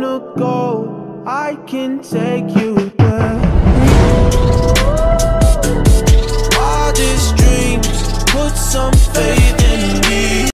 wanna go, I can take you there. Wildest dreams, put some faith.